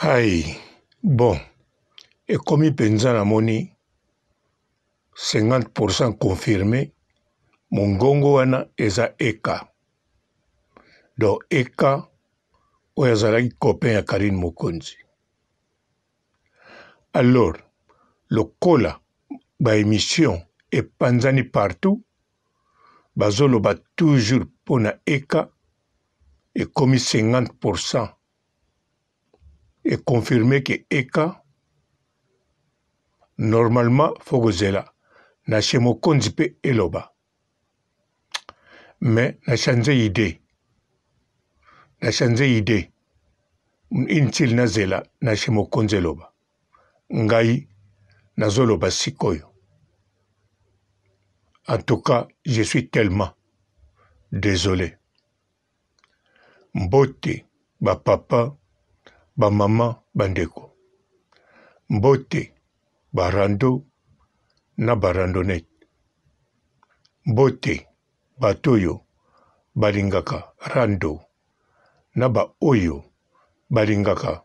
Aïe, bon, ekomi mpenza namoni 50% confirme mongongo wana eza eka donc eka oyo azalaki copain ya karine mokonzi alors lokola baémission epanzani partout bazoloba toujours mpo na eka ekomi 50 pourcent econfirme ke eka normalement fo kozela na chez mokonzi mpe eloba mais na change idee na change idee inutile nazela na chez mokonzi eloba ngai nazoloba sikoyo en tout cas je suis tellement désolé mbote bapapa bamama bandeko mbote barando na barandonete mbote bato oyo balingaka rando na baoyo balingaka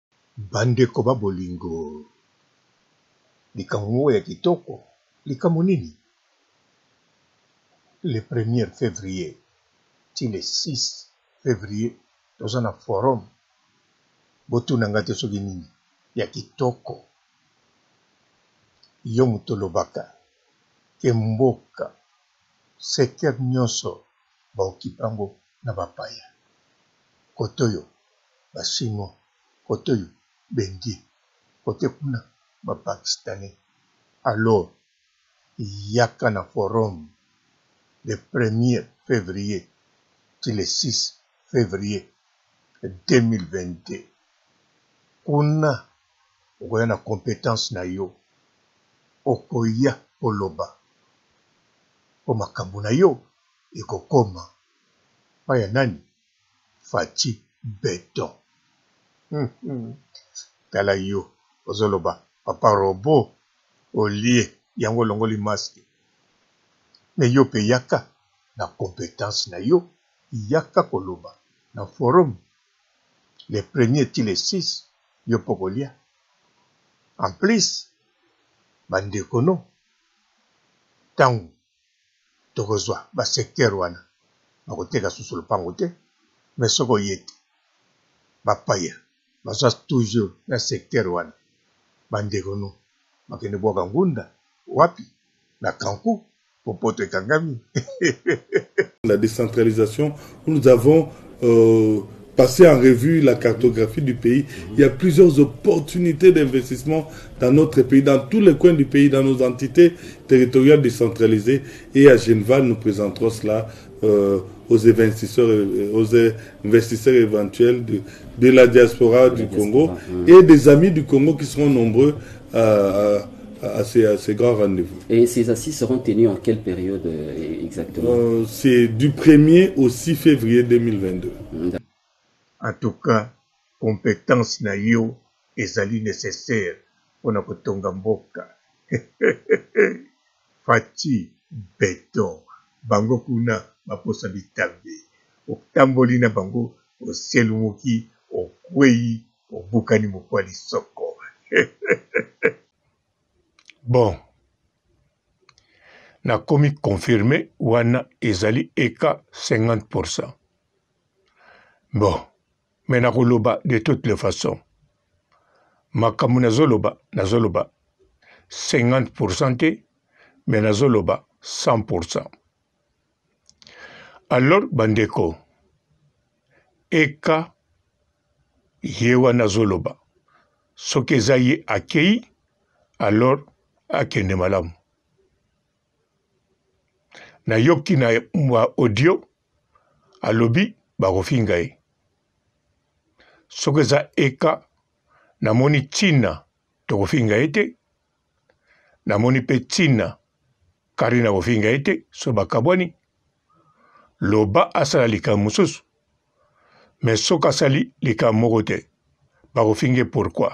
Bandeko ba bolingo, likambo moko ya kitoko. Likambo nini? Le premier fevrier ti le six fevrier toza na forum. Botuna nga te soki nini ya kitoko. Yo moto olobaka ke mboka secteur nionso ba occupe yango. na bapaya, kote oyo ba chinois, kote oyo b'indiens, kote kuna ba pakistanais alors yaka na forum le premier fevrier ti le six fevrier 2022 kuna okoya na competence na yo okoya koloba po makambu na yo Ekokoma epai ya nani? Fatshi beton hum tala yo ozo loba papa robot olie yango olongoli masque mais yo pe yaka na competence na yo yaka koloba na forum le premier ti le six yo pe okolia en plus ba ndeko no tangu tokozua ba secteur wana bakoteka susu lopango te mais soki oyete ba paya bazua toujour na secteur wana ba ndeko no bakende buaka ngunda wapi na kanku po poto ekangami na decentralisation nous avons euh, passer en revue la cartographie du pays. Il y a plusieurs opportunités d'investissement dans notre pays, dans tous les coins du pays, dans nos entités territoriales décentralisées. Et à Genève, nous présenterons cela euh, aux, investisseurs, euh, aux investisseurs éventuels de, la diaspora du Congo et des amis du Congo qui seront nombreux Euh, à, à, ces, à ces grands rendez-vous. Et ces assises seront tenues en quelle période euh, exactement euh, C'est du 1er au 6 février 2022. En tout cas, compétence na yo ezali nécessaire pour na kotonga mboka. Fatih beton bango kuna baposa bitambe otamboli na bango oselumuki okwei Obukani moku ya lisoko. Bon, nakomi confirmer wana ezali EK 50 pour cent. Bon, mais nakoloba de toutes les façons. Makambo nazoloba, nazoloba 50 pour cent te, mais nazoloba 100 pour cent. Alors bandeko, eka ye wana azoloba soki eza ye akei alors akende malamu nayoki na mwa audio alobi bakofinga ye soki eza eka namoni ntina tokofinga ye te namoni mpe ntina Carine akofinga ye te so bakabwani loba asala likambo mosusu me soki asali likambo moko te bakofinge pourkui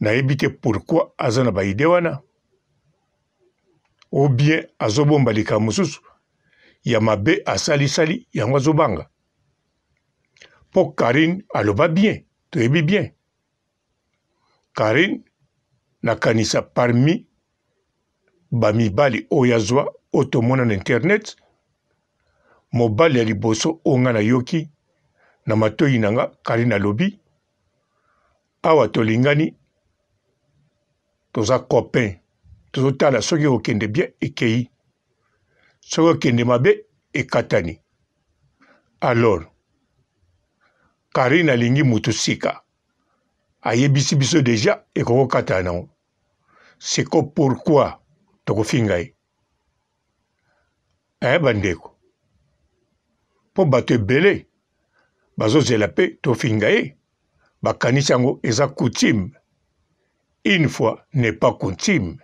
nayebi te pourkui aza na baide wana ou bien azobomba likambo mosusu ya mabe asalisali yango azobanga mpo Carine aloba bien toyebi bien Carine na kanisa parmi ba mibali oyo azwa oyo tomona na internet mobali ya liboso oyo nga nayoki na matoyi na nga Carine alobi awa tolingani toza copain tozotala soki okende bien ekei soki okende mabe ekatani alors Carine alingi mutu sika ayebisi biso deja ekoki okatana nango siko pourkui tokofinga ye eh bandeko mpo bato ebele bazozela mpe tofinga ye bakanisi yango eza coutume une fois n'est pas coutume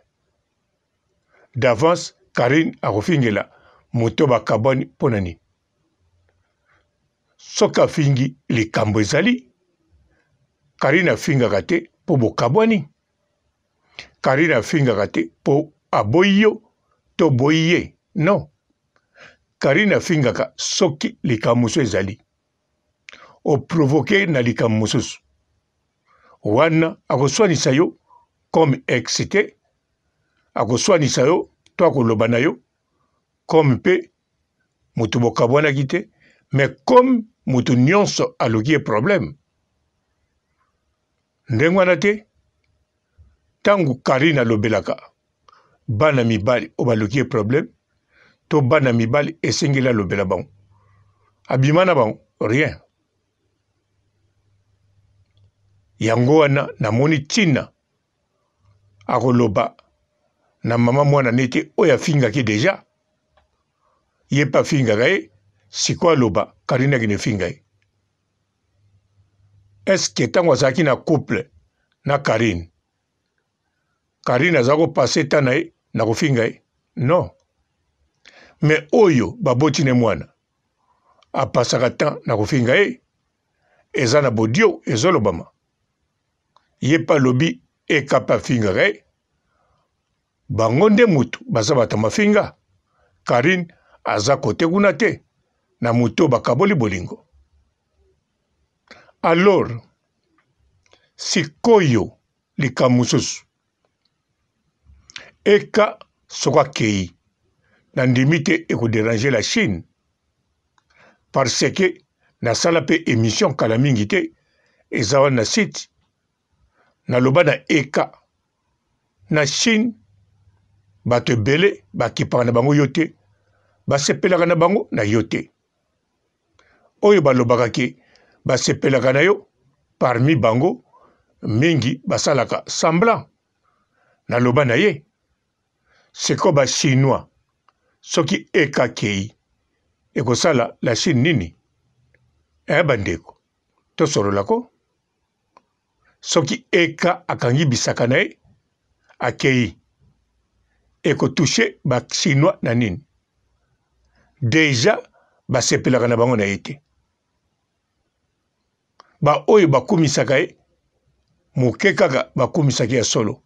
d'avance karine akofingela moto bakabwani mpo na nini soki afingi likambo ezali karine afingaka te mpo bokabwani karine afingaka te mpo aboyi yo to boyi ye non karine afingaka soki likambo mosusu ezali oprovoke na likambo mosusu wana akoswanisa yo comme ex te akoswanisa yo to akoloba na yo comme mpe mutu bokabwanaki te mais comme mutu nyonso aluki ye problème ndenge wana te ntango karine alobelaka bana mibali oyo baluki ye problème to bana mibali esengeli alobela bango abima na bango rien yango wana namoni ntina akoloba na mama mwana ne te oyo afingaki deja ye mpe afingaka ye sikoyo aloba karine akende finga ye estce ntango azalaki na couple na karine karine aza kopase ta na ye na kofinga ye non me oyo baboti ne mwana apasaka temps na kofinga ye eza na bodio ezolobama ye pe alobi ekp afingaka ye bango nde mutu baza bato ya mafinga carine aza kote kuna te na moto oyo bakaboli bolingo alor sikoyo likambo mosusu eka soko akei nandimi te ekoderange la chine parce que nasala mpe émission kala mingi te eza wana na site naloba na eka na chine bato ebele bakipaka na bango yo te basepelaka na bango na yo te oyo balobaka ke basepelaka na yo, parmi bango mingi basalaka semblant. Naloba na ye, seko ba chinois soki EK akeyi ekosala la Chine nini? Eh bandeko tosolola ko. soki eka akangi bisaka na ye akei ekotushe ba chinois na nini deja basepelaka na bango na ye te baoyo bakumisaka ye moke kaka bakumisaki ya solo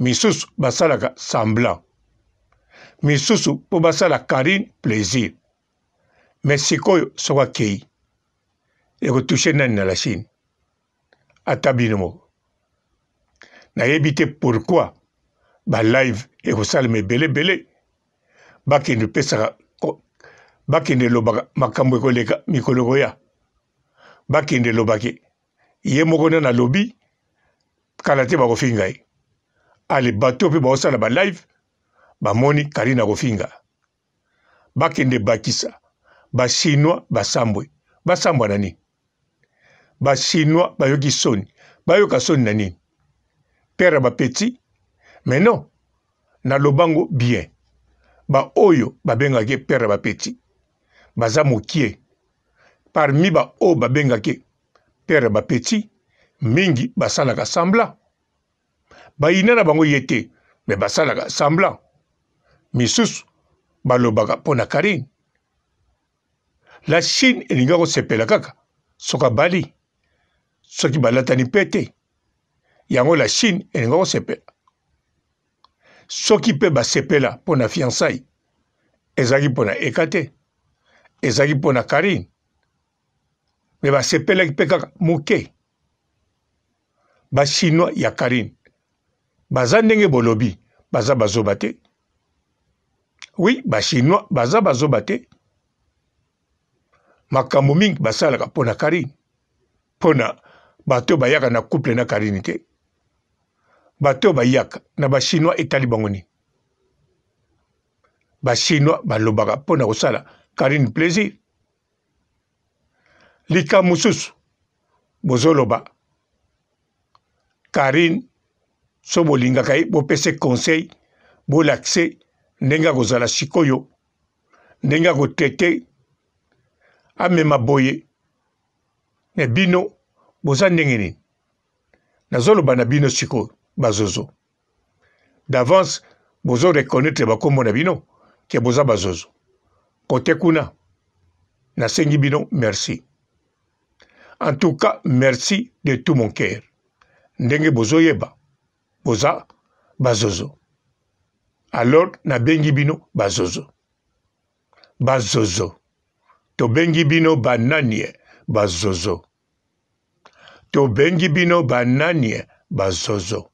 misusu basalaka semblant misusu mpo basala karine plaisir me sikoyo soko akei ekotouche nani na la chine ata bino moko nayebi te pourquoi balive ekosalema ebele ebele bakende pesaka bakende elobaka makambo ekoleka mikolo ekoya bakende elobake ye moko na nalobi kala te bakofinga ye ale bato mpe baosala balive bamoni karine akofinga bakende bakisa bachinois basambwe basambwa na nini bachinois bayoki soni bayoka soni na nini père ya bapetit mais non nalobango bien baoyo babengaki père ya bapetit baza mokie parmi baoyo babengaki père ya bapetit mingi basalaka semblant bayina na bango ye te me basalaka semblant misusu balobaka mpo na karine la chine elingi kosepela kaka soki abali soki balatani mpe te yango la chine elingi kosepela soki mpe basepela mpo na fiançai ezalaki mpo na eka te ezalaki mpo na karine me basepelaki mpe kaka moke ba chinois ya Karine baza ndenge bolobi baza bazoba te oui ba chinois baza bazoba te makambo mingi basalaka mpo na Karine mpo na bato oyo bayaka na couple na Karine te bato oyo bayaka na ba chinois etali bango nini ba chinois balobaka mpo na kosala Karine plaisir likambo mosusu bozoloba karine so bolingaka ye bopese conseil bolakise ndenge akozala sikoyo ndenge akotete amema boye me bino boza ndenge nini nazoloba na bino sikoyo bazozo d'avance bozo reconnaitre ba kombo na bino que boza ba zozo kote kuna nasengi bino merci en tout cas merci de tout mon cœur ndenge bozo yeba boza ba zozo alors nabengi bino ba zozo ba zozo tobengi bino bananie ba zozo tobengi bino bananie ba zozo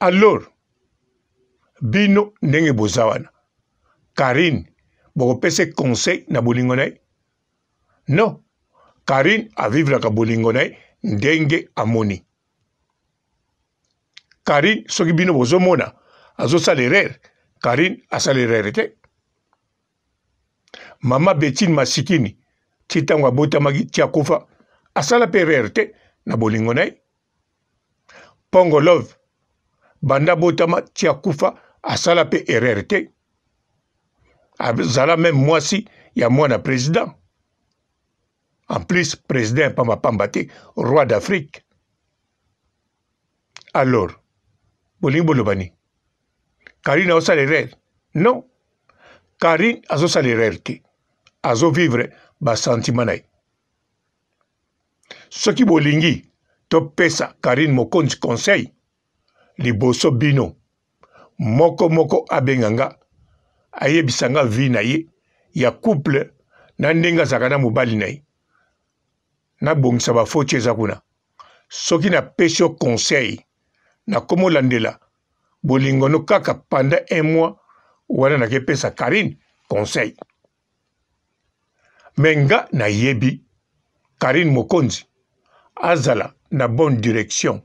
alors bino ndenge boza wana karine bokopesa conseil na bolingo na ye non karine avivraka bolingo na ye ndenge amoni karine soki bino bozomona azosala erreur karine asala erreur te mama betine masikini ti ntango abotamaki ti akufa asala mpe erreur te na bolingo na ye Pongo Love banda botama ti akufa asala mpe erreur te azala meme mwasi ya mwana président en plus président ya pambapamba te roi d'afrique alors bolingi boloba nini karine aosala erreur non karine azosala erreur te azovivre basentiment na ye soki bolingi topesa karine mokonzi conseil liboso bino moko moko abenga nga ayebisa nga vie na ye ya couple na ndenge azalaka na mobali na ye nabongisa bafoti eza kuna soki napesi yo conseil nakoma olandela bolingo no kaka panda un mois wana nakepesa karine conseil mais nga na yebi Carine Mokonzi azala na bonne direction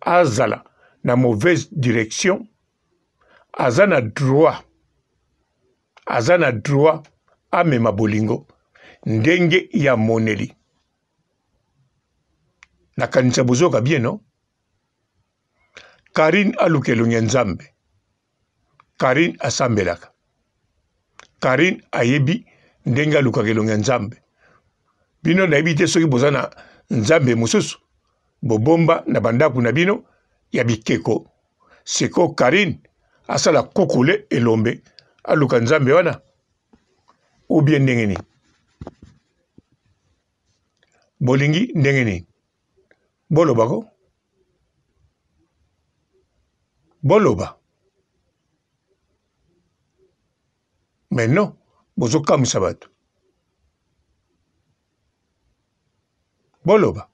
azala na mauvaise direction aza na droit aza na droit amema bolingo ndenge ya moneli nakanisa bozoka bien no Karine aluka elongi ya Nzambe. Karine asambelaka. Karine ayebi ndenge alukaka elongi ya Nzambe. Bino nayebi te soki boza na Nzambe mosusu bobomba na bandako na bino ya bikeko. Seko Karine asala kokole elombe aluka Nzambe wana obie ndenge nini? Bolingi ndenge nini? boloba ko boloba mais non bozokamwisa bato boloba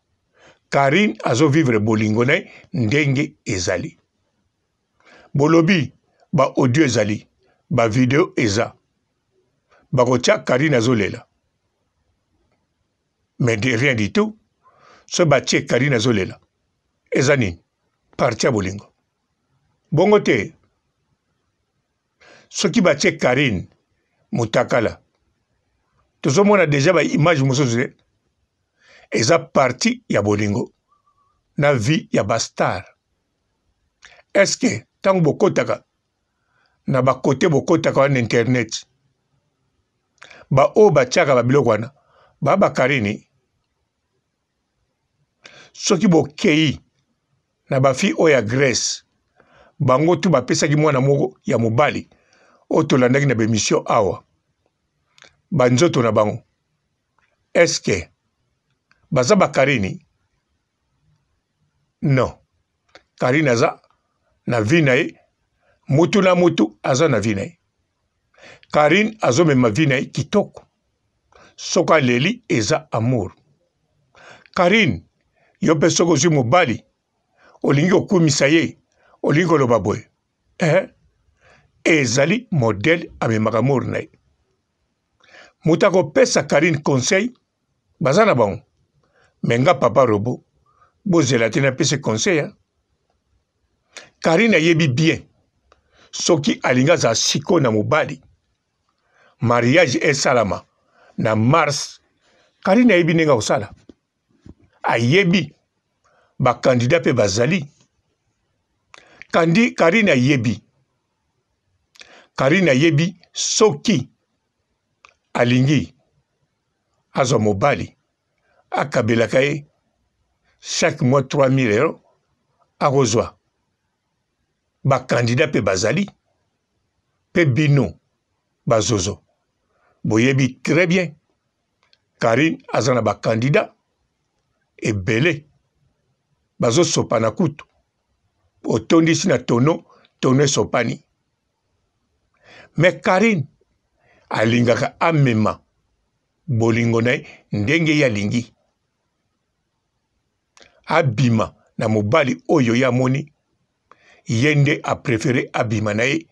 karine azovivre bolingo na ye ndenge ezali bolobi baaudio ezali bavideo eza bakotya karine azolela mais de rien du tout so batie karine azolela eza nini parti ya bolingo bongo te soki batie karine mutakala tozomona deja baimage mosusu te eza parti ya bolingo na vie ya bastar eske ntango bokotaka na ba kote bokotaka wana na internet baoyo batiaka babiloko wana ba bakarini soki bokei na bafi oyo ya grèce bango tu bapesaki mwana moko ya mobali oyo tolandaki na bemission awa banzoto na bango eske baza bakarini non karine aza na vie na ye mutu na mutu aza na vie na ye karine azomema vie na ye kitoko soki aleli eza amour karine yo mpe soki ozwi mobali olingi kokumisa ye olingi koloba boye eh? ezali modele amemaka amour na ye moto akopesa Carine conseil baza na bango me nga papa robo bozela te napese conseil ya Carine ayebi bien soki alingi azala siko na mobali mariage esalama na mars Carine ayebi ndenge akosala ayebi bakandida mpe bazali kandi Carine ayebi Carine ayebi soki alingi azwa mobali akabelaka ye chaque mois 3000 euros akozwa bakandida mpe bazali mpe bino bazozo boyebi très bien Carine aza na bakandida ebele bazosopana kutu otondisi na tono tono esopani me karine alingaka amema bolingo na ye ndenge ye alingi abima na mobali oyo ye amoni ye nde aprefere abima na ye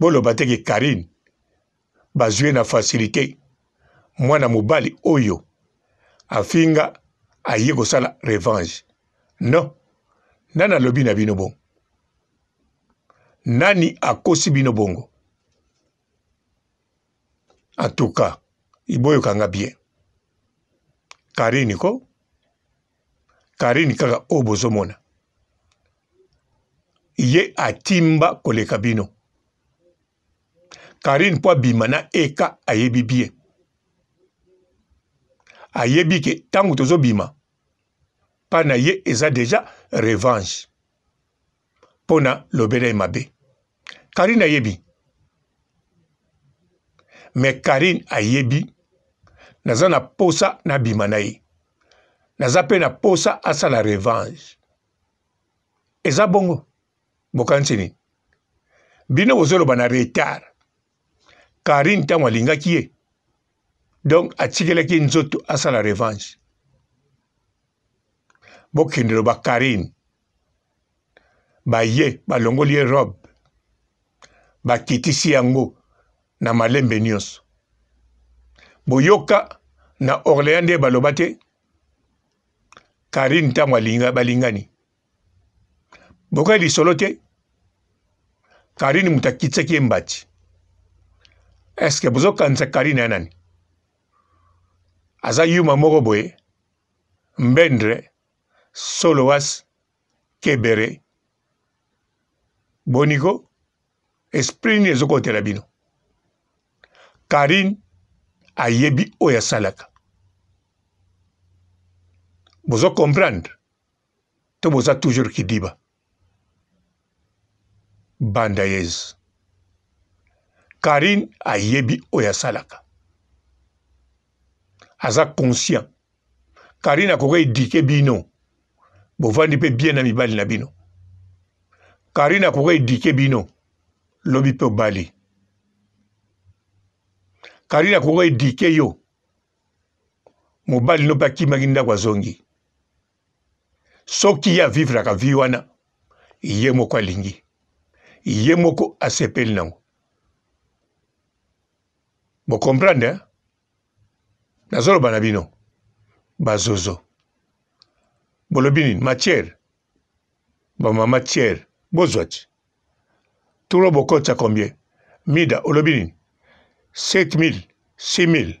boloba teke karine bazwi ye na facilite mwana mobali oyo afinga aye kosala revanche non nani alobi na bino bongo nani akosi bino bongo en tout cas iboyoka nga bien karine ko karine kaka oyo bozomona ye atimba koleka bino Carine po abima na EK ayebi bien. Ayebi ke tango tozo bima pa na ye eza deja revanche po na lobela ye mabe. Carine ayebi. Mais Carine ayebi naza na posa na bima na ye. Naza pe na posa asala revanche. Eza bongo. Bokanisi nini? Bino bozoloba na retard. Karine ntango alingaki ye donc atikelaki ye nzoto asala revanche. Bokende loba Karine baye balongoli ye robe bakitisi yango na malembe nyonso. Boyoka na Orleans nde baloba te Karine ntango balingani bokai lisolo te karine moto akitisaki ye mbati eske bozokanisa karine ya nani aza yuma moko boye mbendre solowas kebere boniko esprit nini ezokotela bino karine ayebi oyo asalaka bozo comprendre to boza toujours kidiba banda yezu karine ayebi oyo asalaka aza conscient karine akoki edike bino bovandi mpe bien na mibali na bino karine akoki edike bino lobi mpe obali karine akoki edike yo mobali no mpe akimaki ndako azongi soki ye avivraka vi wana ye moko alingi ye moko asepeli nango bocomprendre eh? nazoloba na bino bazozo bolobi nini matière bamama tiere bozwa ti turo bokotya combien mida olobi nini 7000 6000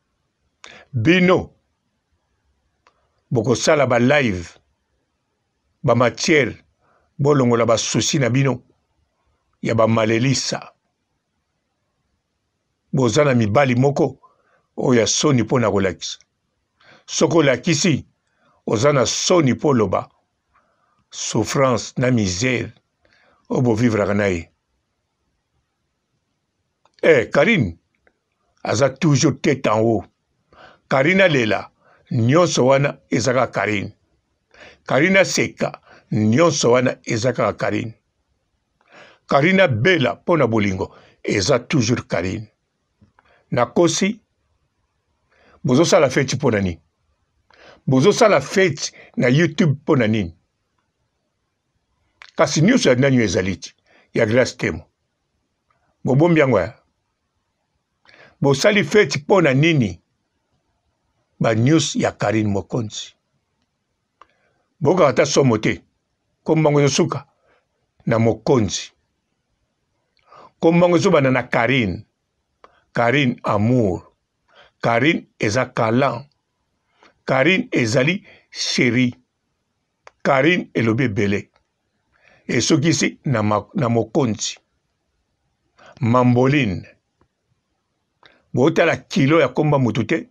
bino bokosala ba live ba matière bolongola ba souci na bino ya ba malelisa boza na mibali moko oyo ya soni mpo na kolakisa soki olakisi oza na soni mpo oloba souffrance na misère oyo bovivraka na ye eh Karine aza toujours tete en haut Karine alela nyonso wana eza kaka Karine Karine aseka nyonso wana eza kaka Karine Karine abela mpo na bolingo eza toujours Karine nakosi bozosala feti mpo na nini bozosala feti na YouTube mpo na nini kasi nyonso ya nani oyo ezali ti ya grace temo bobombi yango ya bosali feti mpo na nini banews ya karine mokonzi bokaka ata somo te kombango ezosuka na mokonzi kombango ezobanda na karine karine amour karine eza kalan karine ezali sheri Karine elobi ebele esukisi na, ma, na mokonzi mamboline botala kilo ya komba motu te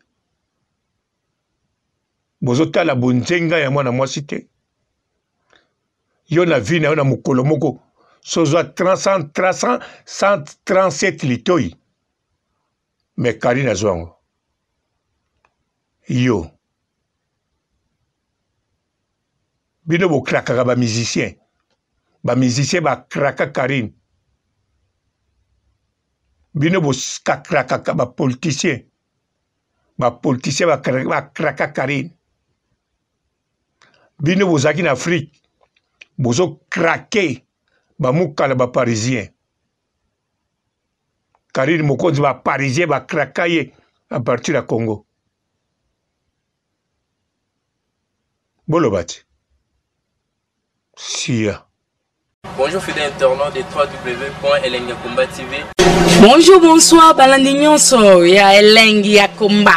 bozotala bonzenga ya mwana mwasi te yo na vi na yo na mokolo moko sozwa 337 litoi Mais Carine azwa yango. Yo. Bino bo craquaka ba musiciens. Ba musiciens ba craquaka Carine. Bino bo craquaka ba politiciens. Ba politiciens ba craquaka Carine. Bino bozaki na Afrique. Bozo craquer ba mukala ba parisiens. Carine Mokonzi ba parisien ba craka ye à partir ya Congo boloba ti sia Bonjour fidèle internaute de www.elengiakomba TV. Bonjour, bonsoir, balandi nyonso ya elengi ya komba.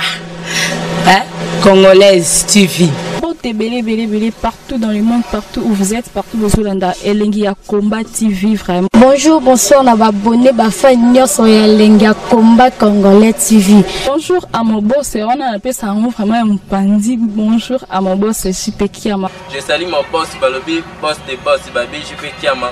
Hein? Congolaise TV. Bote bele bele bele partout. tout dans le monde partout où vous êtes partout bozolanda elengi ya combat tv vraiment bonjour bonsoir na babone bafan nyonso ya elengi ya combat congolais tv bonjour à mon boss wana napesa yango vraiment ya mopanzi bonjour à mon boss jp kiama je sali mon boss balobi boss de boss babi jp kiama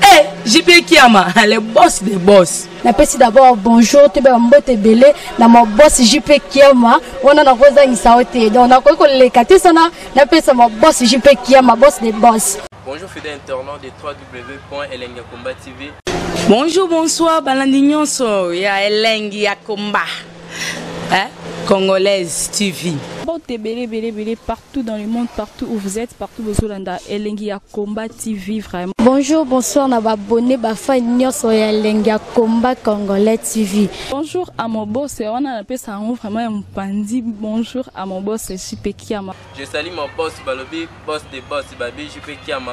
Hey, eh, JP Kiama, le boss des boss. napesi d'abord bonjour toyeba ya mbote ebele na mabosi jp kiama wana nakozangisa yo te donc nakoki koleka te sana napesa mabosi jp kiama boss de boss Bonjour fidèle internaute de www.elengiakomba TV. Bonjour, bonsoir, balandi nyonso ya elengi ya combat. hein? Congolaise TV. Bote belé belé belé partout dans le monde, partout où vous êtes, partout bozolanda Elengi ya Combat TV vraiment. Bonjour, bonsoir na abonné ba fan nyonso ya Elengi ya Combat Congolais TV. Bonjour à mon boss, on a appelé ça en vraiment un pandi. Bonjour à mon boss JP Kiama. Je salue mon boss Balobi, boss des boss Babi JP Kiama.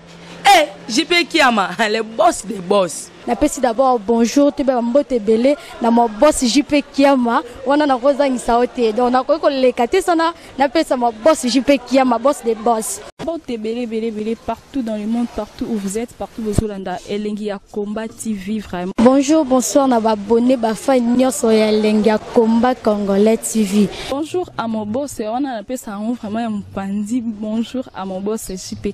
Eh, JP Kiama, le boss des boss. napesi d'abord bonjour toyeba bambote ebele na mabosi jp kiama wana nakozangisa yo te donc nakoki koleka te sana napesa mabosi jp kiama boss de boss mbote ebele ebele ebele partout dans le monde partout où vous êtes partout bozolanda elengi ya combat tv vraiment bonjour bonsoir na babone bafai nyonso ya elengi ya combat congolais tv bonjour à mobose wana napesa yango vraiment ya mopanzi bonjour à mobose jp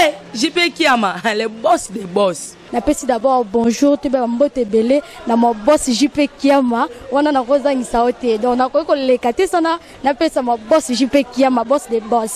Eh, JP Kiama, le boss des boss. napesi d'abord bonjour toyeba bambote ebele na mabosi jp kiama wana nakozangisa yo te donc nakoki koleka te sana napesa mabosi jp kiama boss de boss